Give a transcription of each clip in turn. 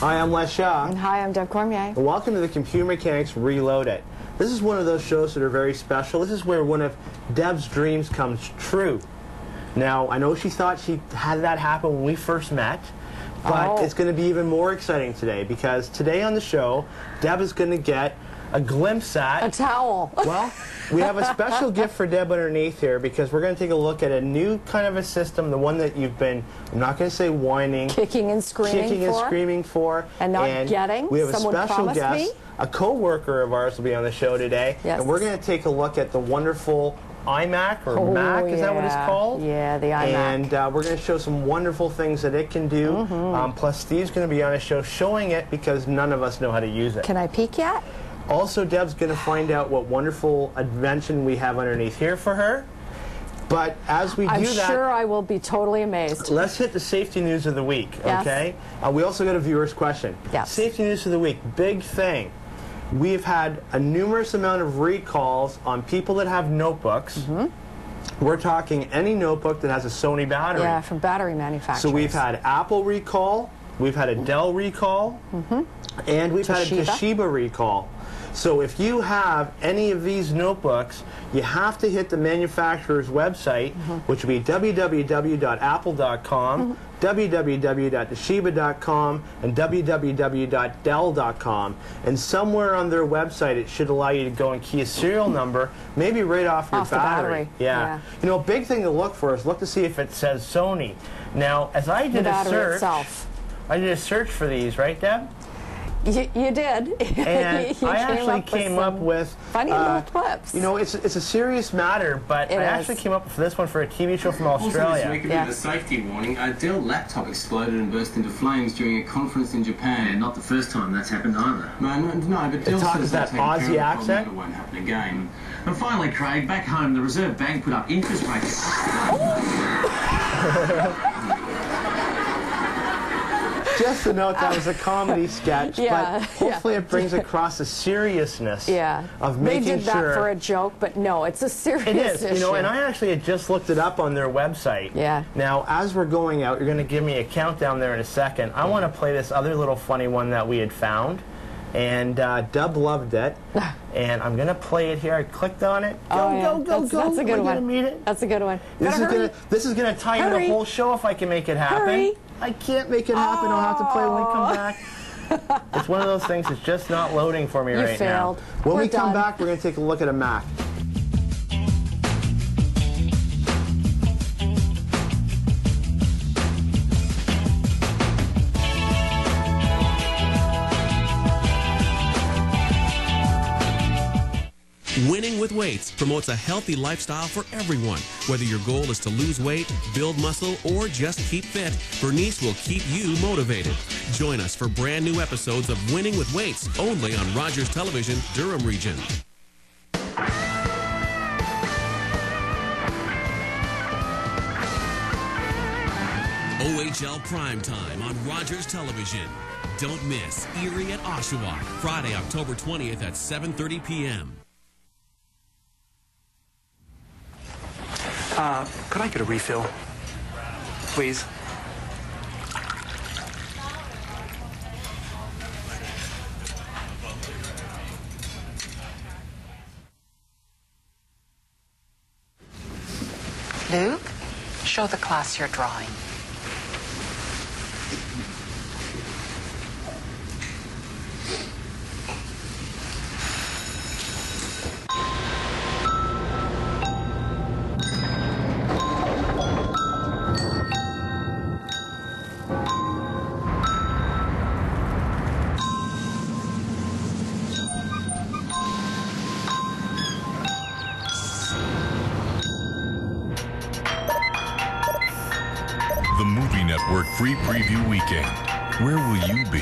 Hi, I'm Les Shaw. And hi, I'm Deb Cormier. And welcome to the Computer Mechanics Reloaded. This is one of those shows that are very special. This is where one of Deb's dreams comes true. Now, I know she thought she had that happen when we first met, but Oh. it's going to be even more exciting today because today on the show, Deb is going to get a glimpse at A towel. well, we have a special gift for Deb underneath here because we're going to take a look at a new kind of a system, the one that you've been, I'm not going to say whining, Kicking and screaming kicking and for. screaming for. And not getting. We have a special guest, me. a co-worker of ours will be on the show today. Yes. And we're going to take a look at the wonderful iMac or Oh, Mac, is that what it's called? Yeah, the iMac. And uh, we're going to show some wonderful things that it can do. Mm-hmm. Um, plus, Steve's going to be on a show showing it because none of us know how to use it. Can I peek yet? Also, Deb's going to find out what wonderful invention we have underneath here for her. But as we I'm do that, I'm sure I will be totally amazed. let's hit the safety news of the week, Yes. okay? Uh, we also got a viewer's question. Yes. Safety news of the week, big thing. We've had a numerous amount of recalls on people that have notebooks. Mm-hmm. We're talking any notebook that has a Sony battery. Yeah, from battery manufacturers. So we've had Apple recall, we've had a Dell recall, and we've had a Toshiba. Toshiba recall. So if you have any of these notebooks, you have to hit the manufacturer's website, mm-hmm. which would be www.apple.com, mm-hmm. www.toshiba.com, and www.dell.com. And somewhere on their website, it should allow you to go and key a serial number, maybe right off your Off the battery, Yeah. yeah. You know, a big thing to look for is look to see if it says Sony. Now, as I the did a search, itself. I did a search for these, right, Deb? You, you did. And You I actually up came up with funny uh, little clips. You know, it's it's a serious matter, but It I is. actually came up with this one for a TV show from Australia. Also this week, a bit Yeah. of a safety warning. A Dell laptop exploded and burst into flames during a conference in Japan. And not the first time that's happened either. No, no, no, but Dell says is that take care of Aussie accent? It won't happen again. And finally, Craig, back home, the Reserve Bank put up interest rates. Just to note that was a comedy sketch, Yeah, but hopefully it brings across the seriousness yeah. of they did that sure for a joke, but no, it's a serious It is, issue. you know, and I actually had just looked it up on their website. Yeah. Now, as we're going out, you're going to give me a countdown there in a second. I want to play this other little funny one that we had found, and uh, Deb loved it, and I'm going to play it here. I clicked on it. Go, Oh, yeah. go, go, that's, go. That's a good I one. gonna meet it? That's a good one. This Gotta is hurry. gonna this is gonna tie in the whole show if I can make it happen. Hurry. I can't make it happen. I'll have to play when we come oh. back. it's one of those things that's just not loading for me You right failed. now. When We're we come done. back, we're gonna take a look at a Mac. Promotes a healthy lifestyle for everyone. Whether your goal is to lose weight, build muscle, or just keep fit, Bernice will keep you motivated. Join us for brand new episodes of Winning with Weights only on Rogers Television, Durham Region. OHL Prime Time on Rogers Television. Don't miss Erie at Oshawa, Friday, October 20th at 7:30 p.m. Uh, could I get a refill? Please. Luke, show the class your drawing. Free Preview Weekend. Where will you be?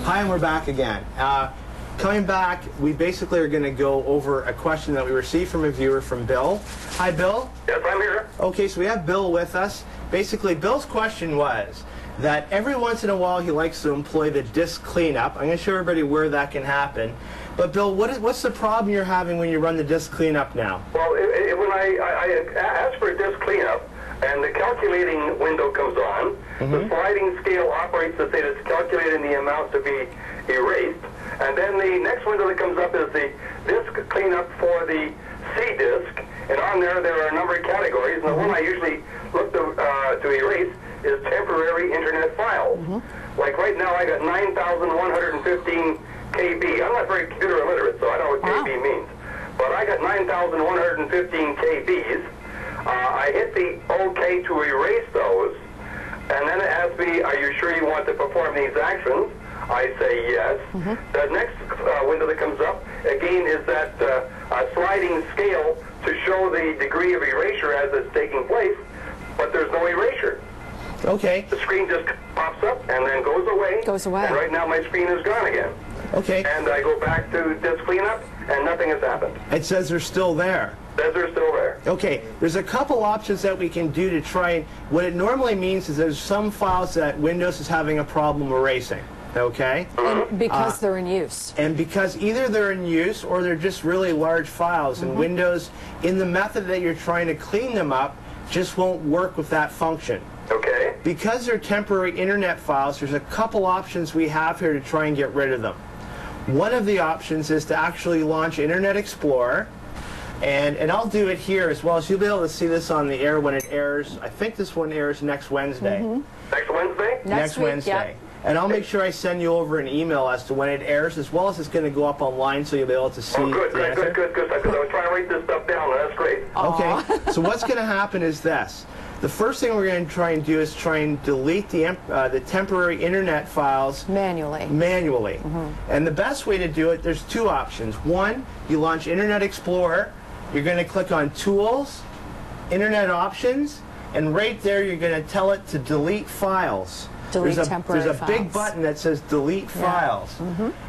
Hi, and we're back again. Uh, coming back, we basically are going to go over a question that we received from a viewer from Bill. Hi, Bill. Yes, I'm here. Okay, so we have Bill with us. Basically, Bill's question was, that every once in a while he likes to employ the disk cleanup. I'm going to show everybody where that can happen. But Bill, what is, what's the problem you're having when you run the disk cleanup now? Well, it, it, when I, I, I ask for a disk cleanup, and the calculating window comes on, the mm-hmm. sliding scale operates to say that it's calculating the amount to be erased, and then the next window that comes up is the disk cleanup for the C disk, and on there there are a number of categories, and the one I usually look to, uh, to erase is temporary internet files. Like right now I got 9,115 KB. I'm not very computer illiterate, so I don't know what Wow. KB means. But I got 9,115 KBs. Uh, I hit the OK to erase those, and then it asks me, are you sure you want to perform these actions? I say yes. The next uh, window that comes up, again, is that uh, uh, sliding scale to show the degree of erasure as it's taking place, but there's no erasure. Okay, The screen just pops up and then goes away. Goes away. And right now my screen is gone again. okay. And I go back to disk cleanup, and nothing has happened. It says they're still there. Says they're still there. Okay, there's a couple options that we can do to try and, what it normally means is there's some files that Windows is having a problem erasing, okay? And uh, because they're in use. And because either they're in use or they're just really large files, and mm-hmm. Windows, in the method that you're trying to clean them up, just won't work with that function. Okay. Because they're temporary internet files, there's a couple options we have here to try and get rid of them. One of the options is to actually launch Internet Explorer, and, and I'll do it here as well, so you'll be able to see this on the air when it airs. I think this one airs next Wednesday. Mm-hmm. Next Wednesday? Next week, Wednesday. yep. And I'll make sure I send you over an email as to when it airs, as well as it's going to go up online so you'll be able to see Oh, good, the good, answer. good, good, good. Because I was trying to write this stuff down. That's great. Okay, so what's going to happen is this. The first thing we're going to try and do is try and delete the, uh, the temporary internet files Manually. manually. And the best way to do it, there's two options. One, you launch Internet Explorer. You're going to click on Tools, Internet Options, and right there you're going to tell it to delete files. Delete there's a, temporary There's a big button that says Delete Files.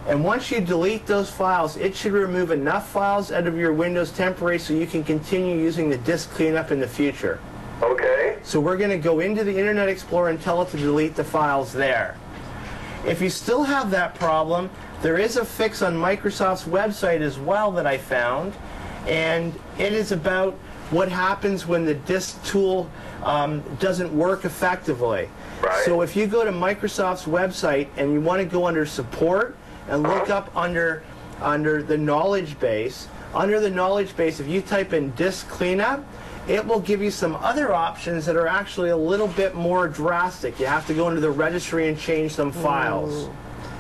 And once you delete those files, it should remove enough files out of your Windows temporary so you can continue using the disk cleanup in the future. Okay. So we're going to go into the Internet Explorer and tell it to delete the files there. If you still have that problem, there is a fix on Microsoft's website as well that I found, and it is about what happens when the disk tool um, doesn't work effectively. Right. So if you go to Microsoft's website and you want to go under support and look up under under the knowledge base, under the knowledge base, if you type in disk cleanup, it will give you some other options that are actually a little bit more drastic. You have to go into the registry and change some files.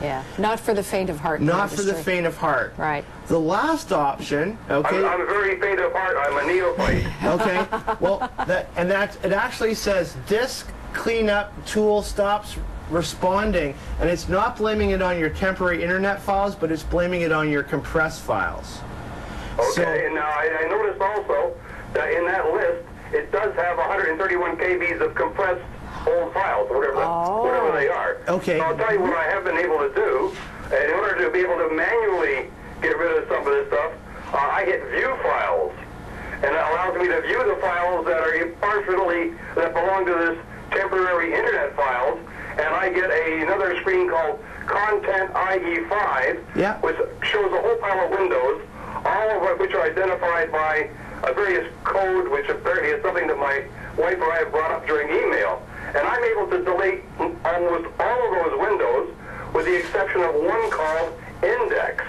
Yeah. Not for the faint of heart. Not for the faint of heart. Right. The last option, I'm, okay, I'm very faint of heart. I'm a neophyte. okay, well, that and that it actually says disk cleanup tool stops responding, and it's not blaming it on your temporary internet files, but it's blaming it on your compressed files. Okay. and now I, I noticed also that in that list, it does have 131 KBs of compressed old files, whatever, Oh. whatever they are. Okay. So I'll tell you what I have been able to do. In order to be able to manually get rid of some of this stuff, uh, I hit View Files. And it allows me to view the files that are partially, that belong to this temporary internet files. And I get a, another screen called Content IE5, Yeah. which shows a whole pile of windows, all of which are identified by a various code, which apparently is something that my wife or I have brought up during email. And I'm able to delete almost all of those windows, with the exception of one called Index.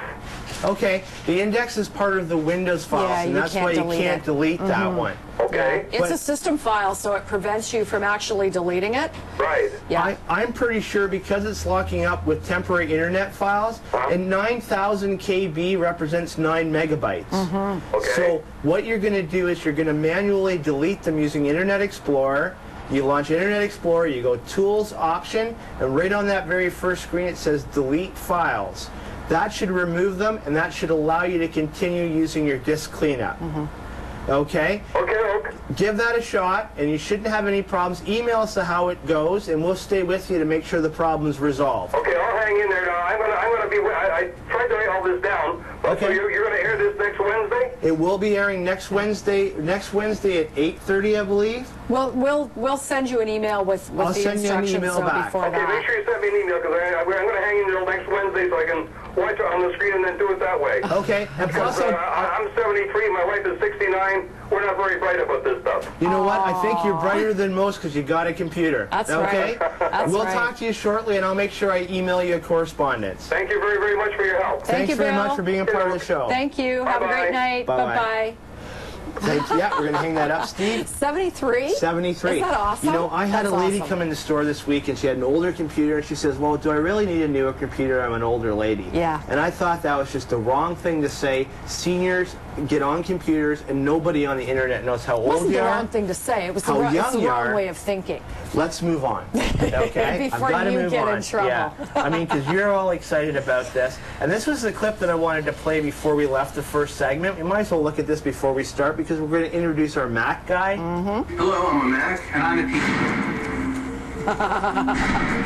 Okay, the index is part of the Windows files, Yeah, and that's can't why you can't it. delete that mm-hmm. one. Okay? It's But- a system file, so it prevents you from actually deleting it. Right. Yeah. I, I'm pretty sure because it's locking up with temporary internet files, uh-huh. and 9,000 KB represents 9 megabytes. Mm-hmm. Okay. So what you're going to do is you're going to manually delete them using Internet Explorer. You launch Internet Explorer, you go Tools, Option, and right on that very first screen it says Delete Files. That should remove them, and that should allow you to continue using your disk cleanup. Mm-hmm. Okay? Okay, okay. give that a shot and you shouldn't have any problems. Email us how it goes and we'll stay with you to make sure the problem's resolved. Okay, I'll hang in there now. I'm gonna, I'm gonna be. I, I tried to write all this down. But Okay. so you're, you're gonna air this next Wednesday? It will be airing next Wednesday. Next Wednesday at 8:30, I believe. We'll, we'll, we'll send you an email with, with I'll the send you an instructions email though back. before Okay, make sure you send me an email because I'm going to hang in until next Wednesday so I can watch it on the screen and then do it that way. Okay. And Because plus, uh, I- I- I'm 73, my wife is 69. We're not very bright about this stuff. you know what? I think you're brighter than most because you got a computer. That's okay? right. That's we'll right. talk to you shortly, and I'll make sure I email you a correspondence. Thank you very, very much for your help. Thank Thanks you, very Bill. much for being a part of the show. Thank you. Have a Bye-bye. great night. Bye-bye. Bye-bye. Thank you. Yeah, we're gonna hang that up, Steve. 73? 73. Is that awesome? You know, I had That's a lady awesome. come in the store this week and she had an older computer and she says, Well, do I really need a newer computer? I'm an older lady. Yeah. And I thought that was just the wrong thing to say. Seniors get on computers and nobody on the internet knows how It old wasn't you the are. wrong thing to say. It was the, How wrong, young the wrong are. way of thinking. Let's move on. Okay? Before I've got to you move get in on. trouble. Yeah. I mean, because you're all excited about this. And this was the clip that I wanted to play before we left the first segment. We might as well look at this before we start because we're going to introduce our Mac guy. Mm-hmm. Hello, I'm a Mac, and I'm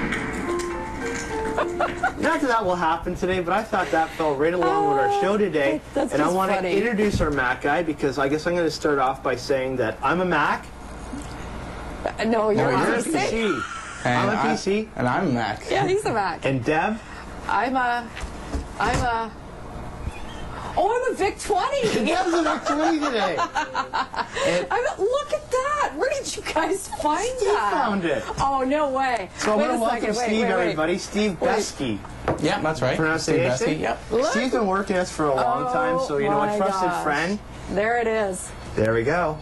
a Not that that will happen today, but I thought that fell right along with our show today. That's and I want to introduce our Mac guy because I guess I'm going to start off by saying that I'm a Mac. Uh, No, you're You're a PC. PC. I'm a I- PC. and I'm Mac. Yeah, he's a Mac. And Deb? I'm a, I'm a, I'm a Vic 20. Deb's a Vic 20 today. I'm a, look at that. Where did you guys find Steve that? found it. Oh, no way. So I want to welcome. Wait, Steve, wait, wait. everybody. Steve Wait. Besky. Yeah, that's right. Pronunciation? Steve Besky, Yep. Look. Steve's been working with us for a long time, so you know, Oh, a trusted gosh. friend. There it is. There we go.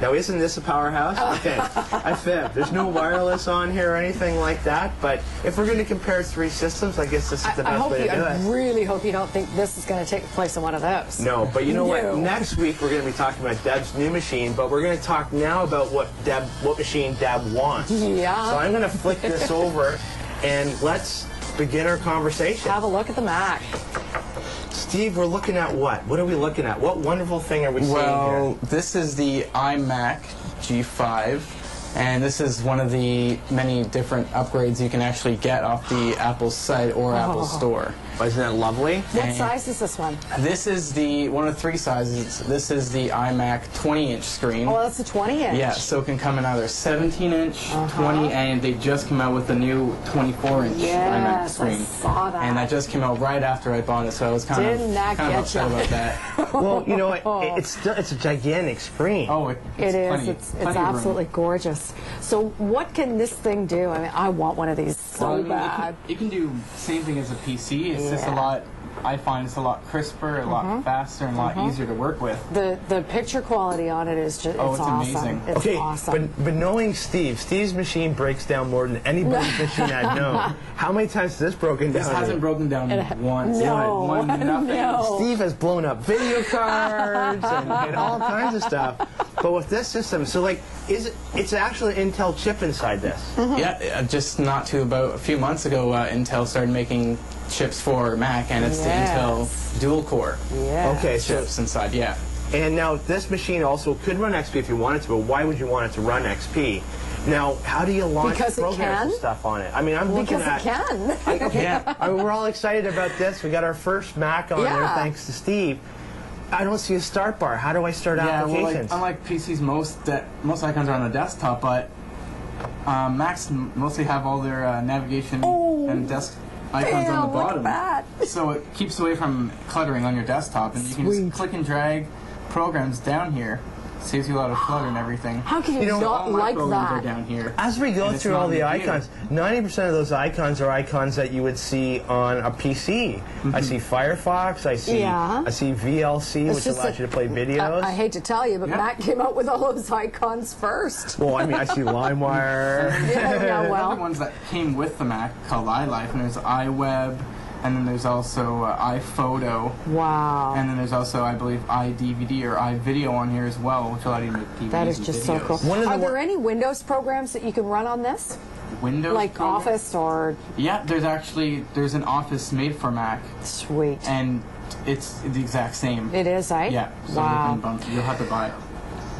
Now, isn't this a powerhouse? Okay, I fib. There's no wireless on here or anything like that, but if we're going to compare three systems, I guess this is the I best hope way you, to do it. I it. really hope you don't think this is going to take place of one of those. No, but you know what? Next week we're going to be talking about Deb's new machine, but we're going to talk now about what Deb, what machine Deb wants. Yeah. So I'm going to flick this over, and let's begin our conversation. Have a look at the Mac. Steve, we're looking at what? What are we looking at? What wonderful thing are we seeing Well, here? this is the iMac G5, and this is one of the many different upgrades you can actually get off the Apple site or Apple Oh. Store. Isn't that lovely? What And- size is this one? This is the one of three sizes. This is the iMac 20-inch screen. Oh, that's a 20 inch. Yeah, so it can come in either 17 inch, uh-huh. 20, and they just came out with the new 24 inch iMac Yes, I screen. saw that. And that just came out right after I bought it, so I was kind Didn't of that kind of upset ya? about that. Well, you know, it, it's still, it's a gigantic screen. Oh, it, It it's. Plenty, it's plenty it's of room. absolutely gorgeous. So, what can this thing do? I mean, I want one of these so Well, I mean, bad. It can, it can do same thing as a PC. It's just a lot. I find it's a lot crisper, a lot mm-hmm. faster, and a lot mm-hmm. easier to work with. The the picture quality on it is just Oh, it's, it's awesome. amazing. It's Okay, awesome. but but knowing Steve, Steve's machine breaks down more than anybody's machine I've known. How many times has this broken This down? hasn't broken down once. no, One, nothing. no. Steve has blown up video cards and, and all kinds of stuff. But with this system, so like, is it? It's actually an Intel chip inside this. Yeah, uh, just not too about a few months ago, uh, Intel started making chips for Mac, and it's Yes. the Intel dual core Yeah. Okay, so chips inside. Yeah. and now this machine also could run XP if you wanted to, but why would you want it to run XP? Now, how do you launch Because programs and stuff on it? I mean, I'm looking Because it can. I- okay, Yeah. I mean, we're all excited about this. We got our first Mac on there thanks to Steve. I don't see a start bar. How do I start Yeah, well, like, applications? unlike PCs, most de- most icons are on the desktop, but um, Macs mostly have all their uh, navigation and desk icons Bam, on the look at bottom. that. So it keeps away from cluttering on your desktop, and you can just click and drag programs down here. Saves you a lot of clutter and everything. How can you, You know, not all like programs that? are down here. As we go through all the icons, 90% of those icons are icons that you would see on a PC. I mm-hmm. see Firefox, I see Yeah. I see VLC, It's which allows that- you to play videos. I, I hate to tell you, but Yeah. Mac came out with all those icons first. well, I mean, I see LimeWire. Yeah, yeah, There are other well, ones that came with the Mac called iLife, and there's iWeb, and then there's also uh, iPhoto, wow. and then there's also, I believe, iDVD or iVideo on here as well, which allow you to make DVDs That is and just so cool. One of the Are there any Windows programs that you can run on this? Windows Like program- Office or Yeah, there's actually there's an Office made for Mac, Sweet? and it's the exact same. It is, eh? Yeah. So you Wow. you'll have to buy it.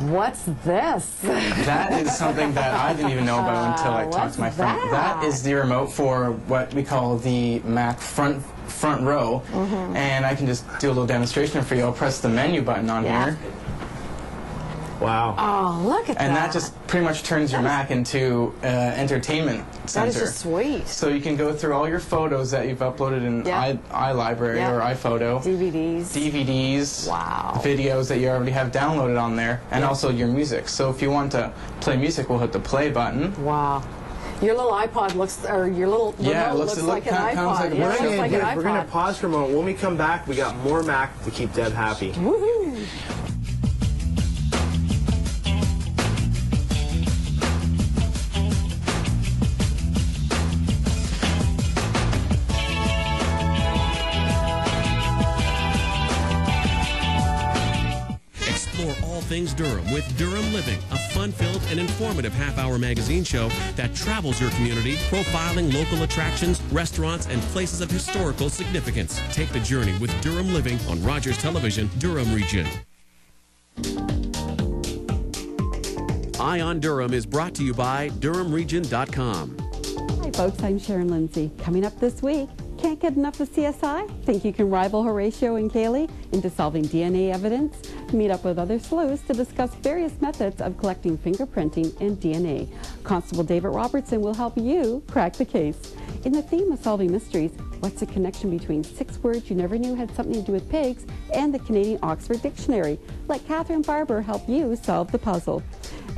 What's this? That is something that I didn't even know about until I Uh, talked to my friend. that? that is the remote for what we call the Mac front front row, Mm-hmm. and I can just do a little demonstration for you. I'll press the menu button on Yeah. here, Wow. Oh, look at and that. And that just pretty much turns your Mac into uh, entertainment That center. is just sweet. So you can go through all your photos that you've uploaded in Yeah. i iLibrary Yeah. or iPhoto. DVDs. DVDs, Wow. videos that you already have downloaded on there, and also your music. So if you want to play music, we'll hit the play button. Wow. Your little iPod looks, or your little Yeah, remote looks- looks, it look- like an kinda- iPod. like yeah, What it looks gonna like an is we're gonna pause for a moment. When we come back, we got more Mac to keep Deb happy. Woohoo! Informative half-hour magazine show that travels your community, profiling local attractions, restaurants, and places of historical significance. Take the journey with Durham Living on Rogers Television, Durham Region. Eye on Durham is brought to you by DurhamRegion.com. Hi, folks. I'm Sharon Lindsay. Coming up this week, can't get enough of CSI? Think you can rival Horatio and Calleigh into solving DNA evidence? Meet up with other sleuths to discuss various methods of collecting fingerprinting and DNA. Constable David Robertson will help you crack the case. In the theme of solving mysteries, what's the connection between six words you never knew had something to do with pigs and the Canadian Oxford Dictionary? Let Katherine Barber help you solve the puzzle.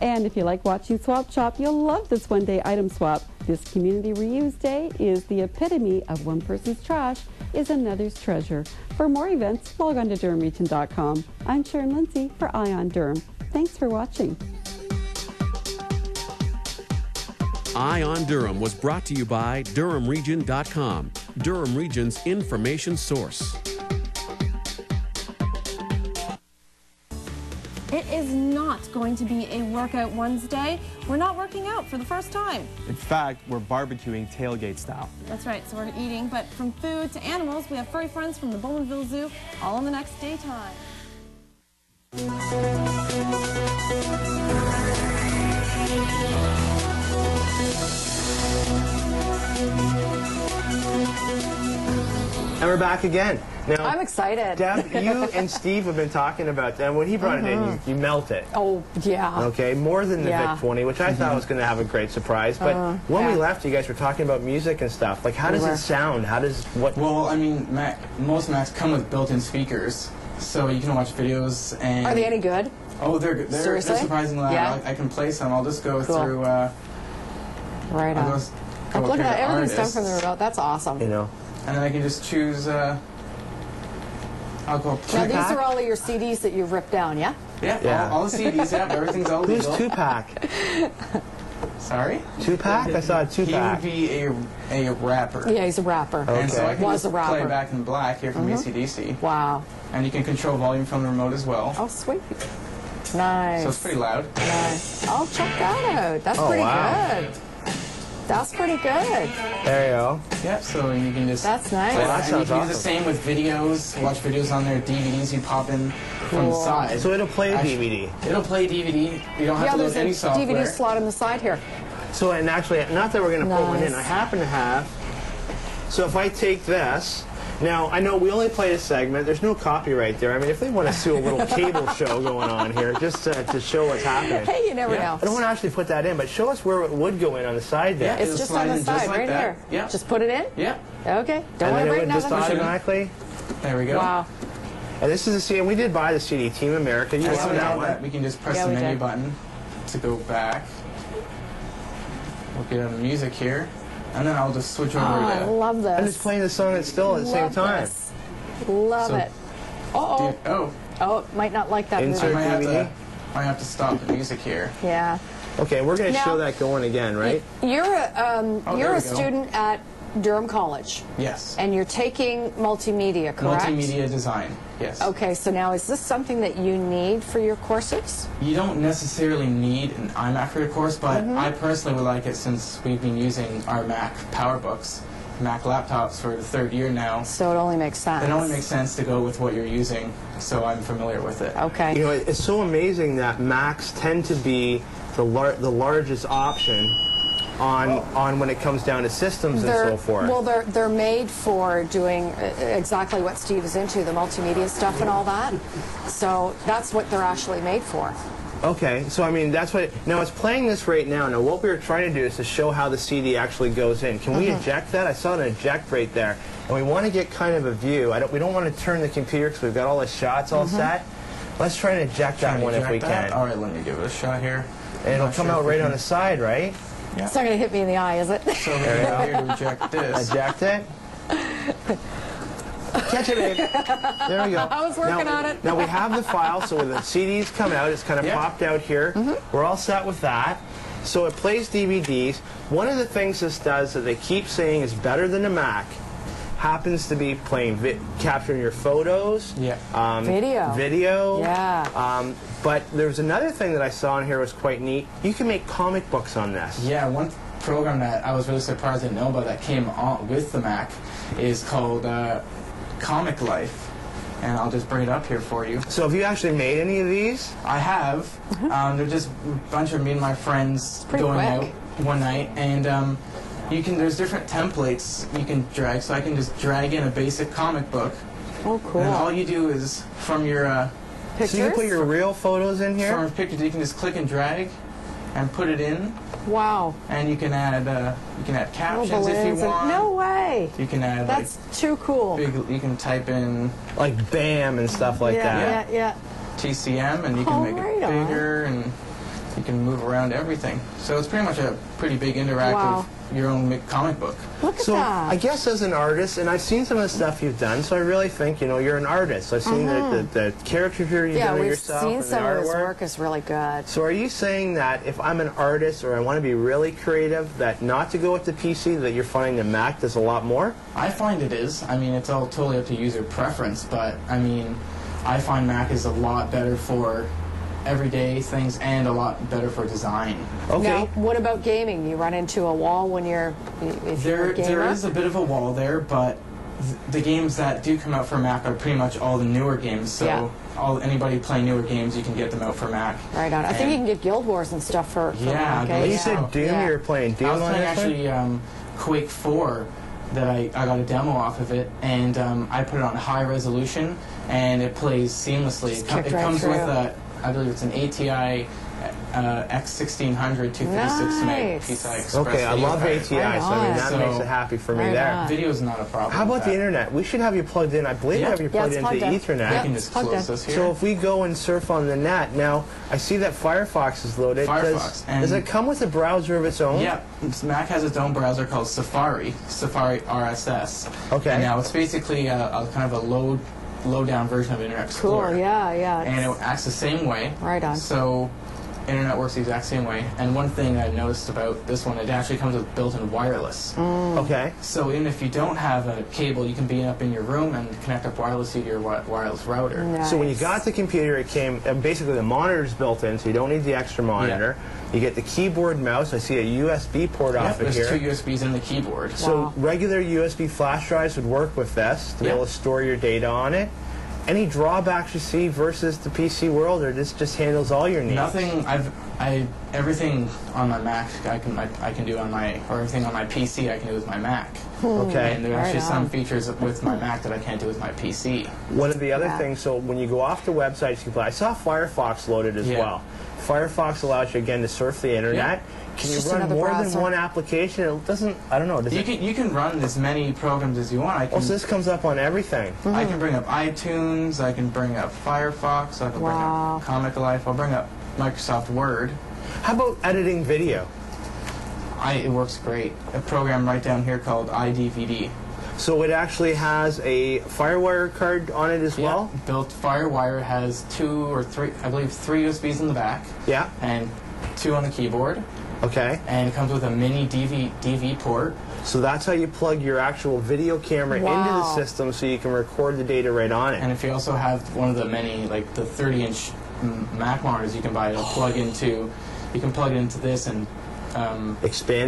And if you like watching Swap Shop, you'll love this one day item swap. This community reuse day is the epitome of one person's trash is another's treasure. For more events, log on to DurhamRegion.com. I'm Sharon Lindsay for Eye on Durham. Thanks for watching. Eye on Durham was brought to you by DurhamRegion.com, Durham Region's information source. Is not going to be a workout Wednesday. We're not working out for the first time. In fact, we're barbecuing tailgate style. That's right, so we're eating, but from food to animals, we have furry friends from the Bowmanville Zoo, all in the next daytime. And we're back again. Now, I'm excited. Deb, you and Steve have been talking about that. When he brought it in, you, you melt it. Oh, yeah. Okay, more than the Yeah. Vic 20, which I thought was going to have a great surprise. But Uh, when we left, you guys were talking about music and stuff. Like, how We does were. it sound? How does what? Well, I mean, Mac, most Macs come with built-in speakers, so you can watch videos and. Are they any good? Oh, they're good. They're, they're surprisingly loud. Yeah? I, I can play some. I'll just go Cool. through. Uh, Right I'll on. just look at that. to Everything's done from the remote. That's awesome. You know. And then I can just choose. Uh, I'll go. Now, Tupac. these are all of your CDs that you've ripped down, yeah? Yeah, Yeah. All, all the CDs. Yeah, everything's all Who's legal. Tupac? Sorry. Tupac? I saw He Tupac. He would be a a rapper. Yeah, he's a rapper. And so I can Was just a play rapper. back in black here from Mhm. ACDC. Wow. And you can control volume from the remote as well. Oh, sweet. Nice. So it's pretty loud. Nice. Oh, check that out. That's Oh, pretty wow. good. That's pretty good. There you go. Yeah, so you can just. That's nice. play Well, that and you sounds can do the same with videos. Watch videos on there, DVDs you pop in from the Cool. side. So it'll play a DVD. It'll play DVD. You don't have Yeah, to there's load a any software. DVD slot on the side here. So, and actually, not that we're going to put one in. I happen to have. So if I take this. Now, I know we only played a segment. There's no copyright there. I mean, if they want to sue a little cable show going on here just to, to show what's happening. Hey, you never know. I don't want to actually put that in, but show us where it would go in on the side there. Yeah, It's it'll just on the in just side, like right that. here. Yeah. Just put it in? Yeah. Okay. Don't and want then to it break would just automatically. There we go. Wow. And this is the CD. We did buy the CD, Team America. You And so that now one. that we can just press Yeah, the menu did. button to go back. We'll get on the music here. And then I'll just switch Oh, over I love this. I'm just playing the song it's still at the same Love time. this. Love So- it. Uh-oh. Dude, oh, Oh, might not like that I Insert movie. might have, to, DVD? might have to stop the music here. Yeah. Okay, we're going to show that going again, right? You're a, um, Oh, you're a go. student at Durham College, Yes. and you're taking multimedia, correct? Multimedia design. Yes. Okay, so now is this something that you need for your courses? You don't necessarily need an iMac for your course, but Mm-hmm. I personally would like it since we've been using our Mac PowerBooks. Mac laptops for the third year now. So it only makes sense. It only makes sense to go with what you're using, so I'm familiar with it. Okay. You know, it's so amazing that Macs tend to be the lar- the largest option on on when it comes down to systems and They're, so forth. well, they're they're made for doing uh, exactly what Steve is into, the multimedia stuff and all that. So that's what they're actually made for. Okay, so I mean that's what. Now it's playing this right now. Now what we were trying to do is to show how the CD actually goes in. Can we Mhm. eject that? I saw an eject right there, and we want to get kind of a view. I don't. We don't want to turn the computer because we've got all the shots all Mhm. set. Let's try and eject that Trying to one if we that? can. All right, let me give it a shot here. And it'll come sure out right on the side, right? Yeah. It's not going to hit me in the eye, is it? So we There we go go. here to eject this. Eject it. Catch it, babe. There we go. I was working now, on it. now we have the file, so when the CDs come out, it's kind of Yeah. popped out here. Mm-hmm. We're all set with that. So it plays DVDs. One of the things this does that they keep saying is better than a Mac happens to be playing, vi- capturing your photos. Yeah. Um, Video. Video. Yeah. Um, but there's another thing that I saw in here was quite neat. You can make comic books on this. Yeah, one program that I was really surprised I didn't know about that came on with the Mac is called uh, Comic Life. And I'll just bring it up here for you. So have you actually made any of these? I have. Um, they're just a bunch of me and my friends going quick. out one night, and um, you can. There's different templates you can drag. So I can just drag in a basic comic book, Oh, cool. and all you do is from your uh, So you can put your real photos in here? from pictures, you can just click and drag, and put it in, Wow. and you can add uh, you can add captions if you balloons and- want. No way. You can add That's too cool. big. You can type in Like BAM and stuff like yeah, that. yeah, yeah. TCM, and you can Oh, make right it on. bigger, and you can move around everything. So it's pretty much a pretty big interactive Wow. your own comic book. Look at So that. I guess as an artist, and I've seen some of the stuff you've done, so I really think you know you're an artist. I've seen the, the, the caricature you've Mm-hmm. yeah, done of we've yourself seen some of his work is really good. So are you saying that if I'm an artist or I want to be really creative, that not to go with the PC, that you're finding the Mac does a lot more? I find it is. I mean, it's all totally up to user preference, but I mean, I find Mac is a lot better for everyday things and a lot better for design. Okay. Now, what about gaming? You run into a wall when you're if you're There, a gamer. there is a bit of a wall there, but th- the games that do come out for Mac are pretty much all the newer games. So Yeah. all anybody playing newer games, you can get them out for Mac. right on. I think you can get Guild Wars and stuff for, for Yeah, Mac, I eh? believe You yeah. said Doom. Yeah. You were playing Doom I was playing one? actually um, Quake 4 that I, I got a demo off of it, and um, I put it on high resolution, and it plays seamlessly. Just It, com- kicked it right comes through. with a, I believe it's an ATI uh, X1600 256 meg Nice. PCI Express. Okay, I love card. ATI, so I mean that So- makes it happy for me Right there. on. Video's not a problem. How about the internet? We should have you plugged in. I believe we have you plugged it's into plugged in. Ethernet. I Yeah. can just plugged close in. this here. So if we go and surf on the net, now I see that Firefox is loaded. Firefox, Does, and- does it come with a browser of its own? Yeah, Mac has its own browser called Safari, Safari RSS. Okay. And now it's basically a, a kind of a low, low down version of Internet Explorer. Cool. Yeah, yeah. And it acts the same way. Right on. So, internet works the exact same way. And one thing I noticed about this one, it actually comes with built-in wireless. Mm. Okay. So even if you don't have a cable, you can be up in your room and connect up wirelessly to your wi- wireless router. So when you got the computer, it came and basically the monitor's built in, so you don't need the extra monitor. You get the keyboard, mouse. I see a USB port Yep, off of here. there's two USBs in the keyboard. So Wow. regular USB flash drives would work with this to be able to store your data on it. Any drawbacks you see versus the PC world, or this just handles all your needs? Nothing. I've I everything on my Mac I can I, I can do on my or everything on my PC I can do with my Mac. Okay. And there are Right actually some features with my Mac that I can't do with my PC. One of the other Yeah. things, so when you go off the websites, you can play. I saw Firefox loaded as Yeah. well. Firefox allows you again to surf the internet. Yeah. Can you run more browser. than one application? It doesn't. I don't know. Does You it? can you can run as many programs as you want. I Oh, can so this comes up on everything. I can bring up iTunes. I can bring up Firefox. I can Wow. bring up Comic Life. I'll bring up Microsoft Word. How about editing video? I, it works great. A program right down here called iDVD. So it actually has a FireWire card on it as well. Built FireWire has two or three, I believe, three USBs in the back Yeah. and two on the keyboard. Okay. And it comes with a mini DV DV port. So that's how you plug your actual video camera into the system, so you can record the data right on it. And if you also have one of the many, like the 30 inch Mac monitors you can buy, it'll plug into, you can plug it into this and um,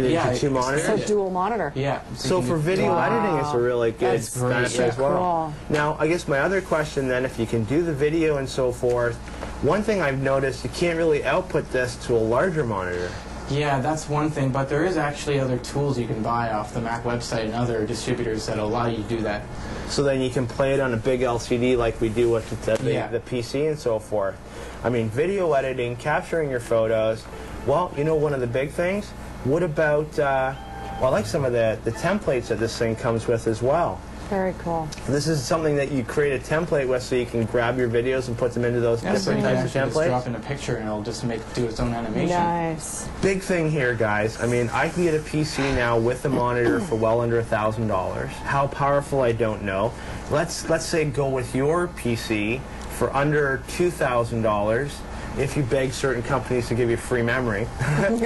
it yeah, to two monitors? So dual monitor. Yeah. So you can for video Wow. editing, it's a really good That's benefit great. as well. Cool. Now, I guess my other question then, if you can do the video and so forth, one thing I've noticed, you can't really output this to a larger monitor. Yeah, that's one thing, but there is actually other tools you can buy off the Mac website and other distributors that allow you to do that. So then you can play it on a big LCD like we do with the, the, Yeah. the PC and so forth. I mean, video editing, capturing your photos. Well, you know, one of the big things. What about? Uh, well, I like some of the the templates that this thing comes with as well. Very cool. This is something that you create a template with, so you can grab your videos and put them into those Yeah, so you different can types of actually just templates. drop in a picture and it'll just make do its own animation. Nice. Big thing here, guys. I mean, I can get a PC now with a monitor for well under a thousand dollars. How powerful, I don't know. Let's let's say go with your PC for under two thousand dollars. If you beg certain companies to give you free memory, what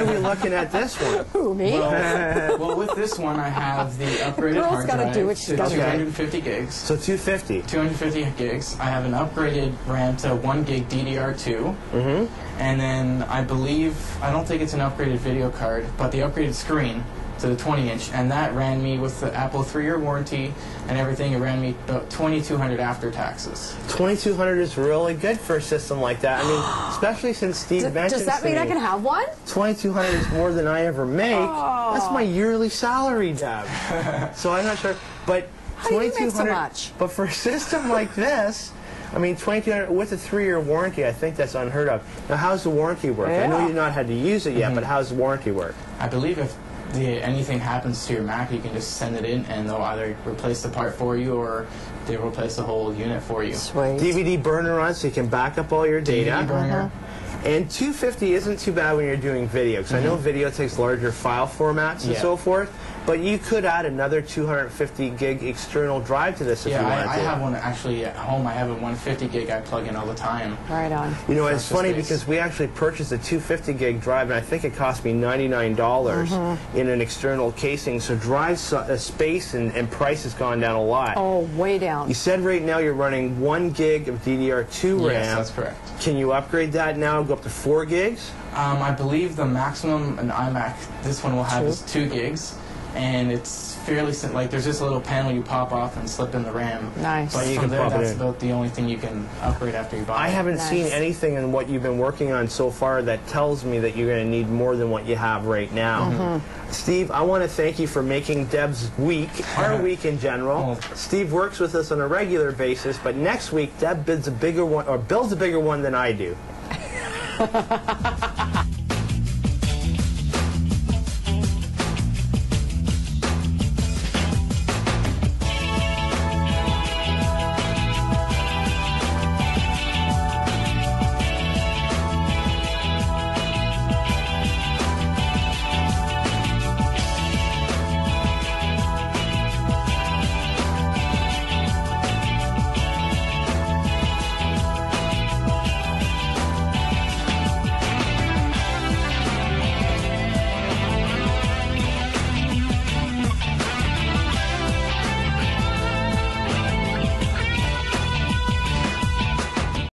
are we looking at this one? Who, me? Well, well, with this one, I have the upgraded Girl's hard gotta drive do what she's to gotta do. 250 gigs. So 250. 250 gigs. I have an upgraded RAM to 1 gig DDR2. Mm-hmm. And then I believe, I don't think it's an upgraded video card, but the upgraded screen to the 20 inch. And that ran me with the Apple 3 year warranty and everything. It ran me about 2200 after taxes. 2200 is really good for a system like that. I mean, especially since Steve D- mentioned does that to mean I can have one? 2200 is more than I ever make. Oh. That's my yearly salary, Deb. so I'm not sure, but How do you make so 2200. much? But for a system like this, I mean, 2200 with a three-year warranty, I think that's unheard of. Now, how's the warranty work? I know you've not had to use it yet, mm-hmm. but how's the warranty work? I believe if the, anything happens to your Mac, you can just send it in and they'll either replace the part for you or they'll replace the whole unit for you. Sweet. DVD burner on, so you can back up all your data. DVD burner. Uh-huh. And 250 isn't too bad when you're doing video, because I know mm-hmm. video takes larger file formats and Yeah. so forth. But you could add another 250 gig external drive to this if Yeah, you wanted I, I to. have one actually at home. I have a 150 gig I plug in all the time. Right on. You know, it's funny space. because we actually purchased a 250 gig drive, and I think it cost me $99 Mm-hmm. in an external casing. So drive so- uh, space and, and price has gone down a lot. Oh, way down. You said right now you're running one gig of DDR2 RAM. Yes, that's correct. Can you upgrade that now? Go up to four gigs? Um, I believe the maximum an iMac this one will have Two. is two gigs, and it's fairly sim- like there's just a little panel you pop off and slip in the RAM. Nice. But You from can there, pop it that's in. about the only thing you can upgrade after you buy. I it. haven't Nice. seen anything in what you've been working on so far that tells me that you're going to need more than what you have right now. Mm-hmm. Steve, I want to thank you for making Deb's week, our week in general. Steve works with us on a regular basis, but next week Deb bids a bigger one or builds a bigger one than I do.